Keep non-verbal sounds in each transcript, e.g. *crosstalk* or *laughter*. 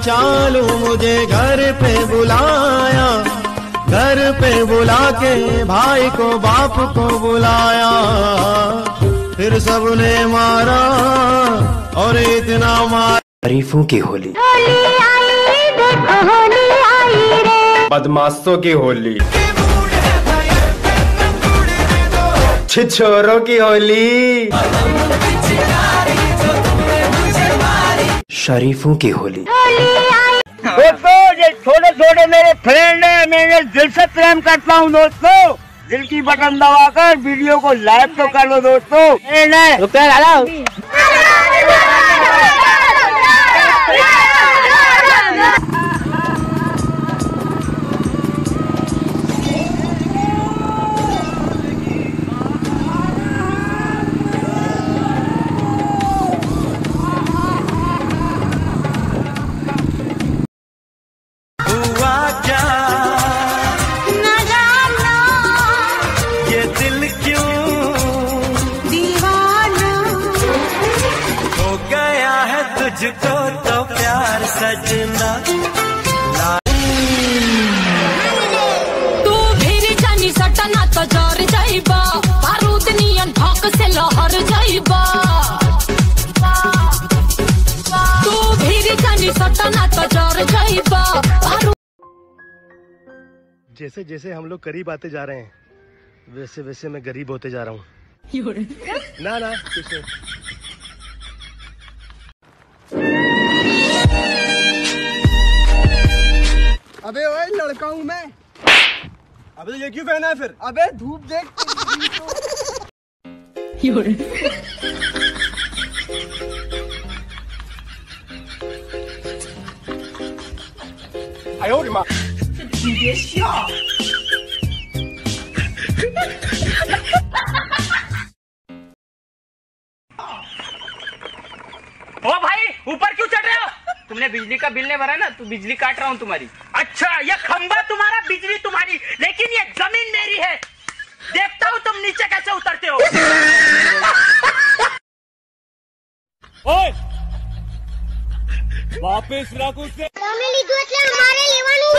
चालू मुझे घर पे बुलाया। घर पे बुला के भाई को बाप को बुलाया। फिर सबने मारा और इतना मारा शरीफों की होली। बदमाशों की होली। छिछोरों की होली। शरीफों की होली। दोस्तों ये छोटे छोटे मेरे फ्रेंड है मैं दिल से प्रेम करता हूँ दोस्तों। दिल की बटन दबाकर वीडियो को लाइक तो कर लो दोस्तों। लहर जाइबा। तू भीरी तो जर जाइबा। जैसे जैसे हम लोग करीब आते जा रहे हैं वैसे वैसे मैं गरीब होते जा रहा हूँ। ना ना कुछ नहीं। अबे ओए लड़का हूँ मैं। अबे ये क्यों पहना है फिर? अबे धूप देख। *laughs* ओ भाई ऊपर क्यों चढ़ रहे हो? तुमने बिजली का बिल नहीं भरा ना तो बिजली काट रहा हूँ तुम्हारी। अच्छा ये खंबा तुम्हारा बिजली तुम्हारी लेकिन ये ज़मीन मेरी है देखता हूँ तुम नीचे कैसे उतरते हो ओए वापस रख उसे તમે લીધું એટલે અમારે લેવાનું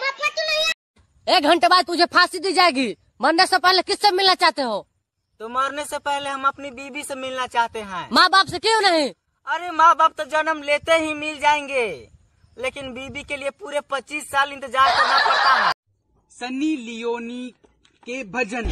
મફત નહીં एक घंटे बाद तुझे फांसी दी जाएगी मरने से पहले किससे मिलना चाहते हो तो मरने से पहले हम अपनी बीबी से मिलना चाहते हैं माँ बाप से क्यों नहीं अरे माँ बाप तो जन्म लेते ही मिल जाएंगे लेकिन बीबी के लिए पूरे 25 साल इंतजार करना पड़ता है सनी लियोनी के भजन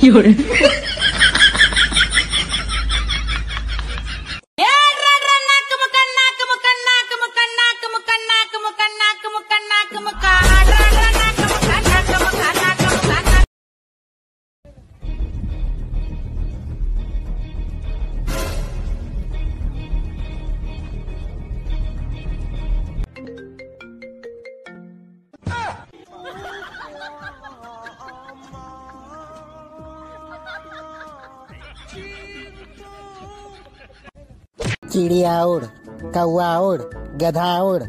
चिड़िया उड़ कौआ उड़ गधा उड़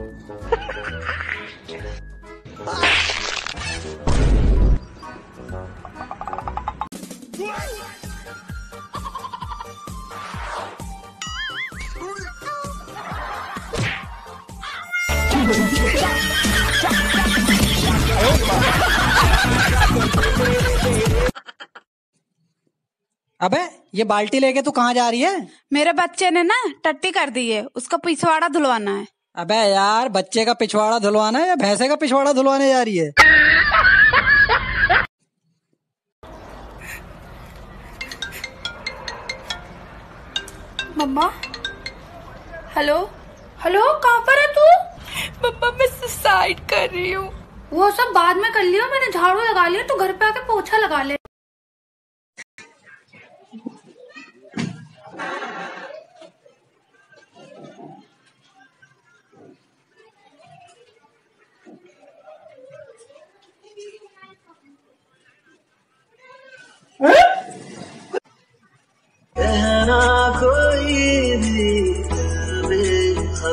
अबे ये बाल्टी लेके तू कहाँ जा रही है? मेरे बच्चे ने ना टट्टी कर दी है उसका पिछवाड़ा धुलवाना है। अबे यार बच्चे का पिछवाड़ा धुलवाना है या भैंसे का पिछवाड़ा धुलवाने जा रही है? मम्मा? हेलो? हेलो कहाँ पर है तू? मम्मा मैं सुसाइड कर रही हूँ। वो सब बाद में कर लियो मैंने झाड़ू लगा लिया तू घर पे आके पोछा लगा ले।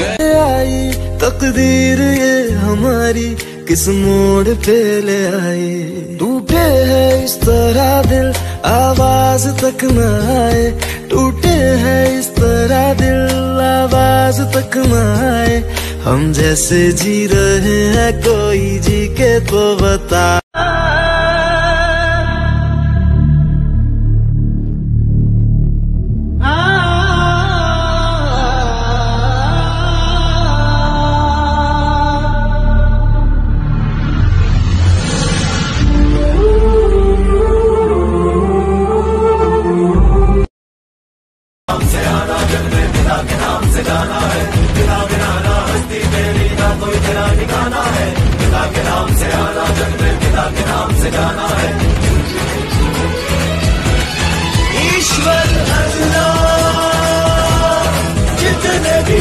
आई तकदीर ये हमारी किस मोड़ पे ले आई टूटे है इस तरह दिल, आवाज़ तक न आए। टूटे है इस तरह दिल, आवाज़ तक न आए। हम जैसे जी रहे हैं, कोई जी के तो बता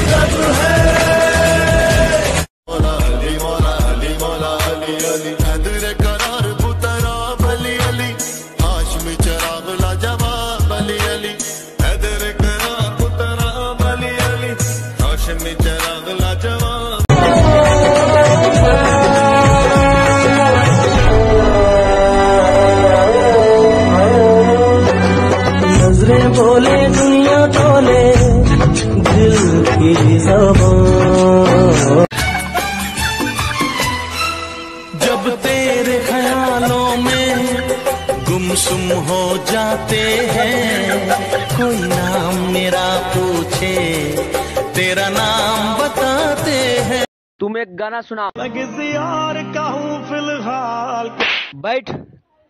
Love गुमसुम हो जाते हैं। कोई नाम मेरा पूछे तेरा नाम बताते हैं। तुम एक गाना सुना। मैं किसी और का हूँ फ़िलहाल। बैठ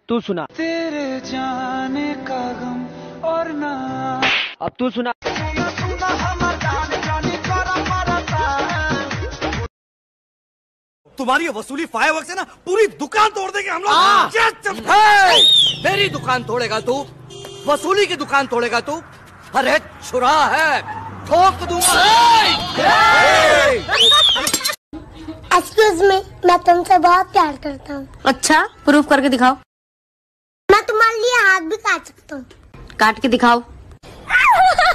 तू सुना। तेरे जाने का गम और ना। अब तू सुना। तुम्हारी वसूली फायर से ना पूरी दुकान तोड़ देंगे हम। लोग! मेरी दुकान तोड़ेगा तू वसूली की दुकान तोड़ेगा तू। अरे छुरा है ठोक दूँगा। एक्सक्यूज मी मैं तुमसे बहुत प्यार करता हूँ। अच्छा प्रूफ करके दिखाओ। मैं तुम्हारे लिए हाथ भी काट सकता हूँ। काट के दिखाओ। *laughs*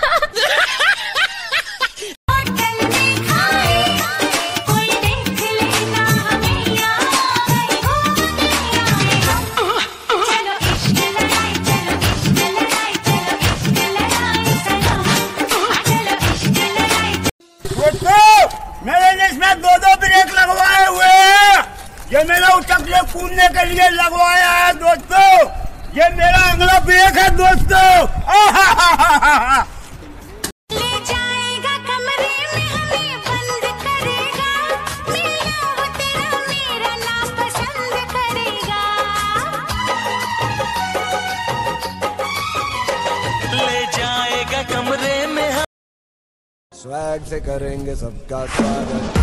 ये मेरा उचकले कूदने के लिए लगवाया है दोस्तों। ये मेरा अगला ब्रेक है दोस्तों। आहाहाहा। ले जाएगा कमरे में हम स्वैग से करेंगे सबका स्वागत।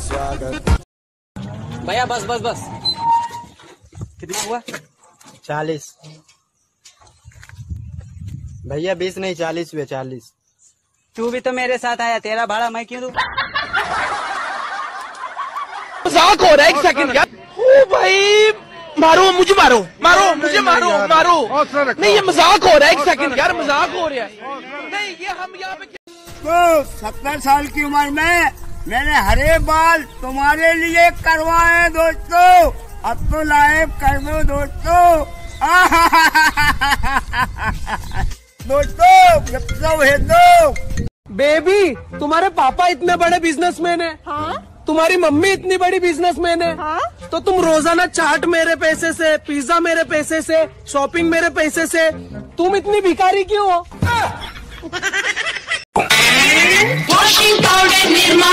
स्वागत। भैया बस बस बस। कितना हुआ? चालीस। भैया बीस नहीं चालीस हुए चालीस। तू भी तो मेरे साथ आया तेरा भाड़ा मैं क्यों दूँ? मज़ाक हो रहा है एक सेकंड यार। ओ भाई मारो मुझे मारो मारो मुझे मारो मारो। नहीं ये मज़ाक हो रहा है एक सेकंड यार मज़ाक हो रहा है। नहीं ये हम यहाँ पे तो सत्तर साल की उम्र में मैंने हरे बाल तुम्हारे लिए करवाए दोस्तों। अब तो लाइव कर दो दोस्तों। *laughs* दोस्तों जब तो। दो बेबी तुम्हारे पापा इतने बड़े बिजनेसमैन है। हाँ? तुम्हारी मम्मी इतनी बड़ी बिजनेसमैन है। हाँ? तो तुम रोज़ाना चाट मेरे पैसे से पिज्जा मेरे पैसे से शॉपिंग मेरे पैसे से तुम इतनी भिखारी क्यों हो? *laughs* Washington, powder Nirma.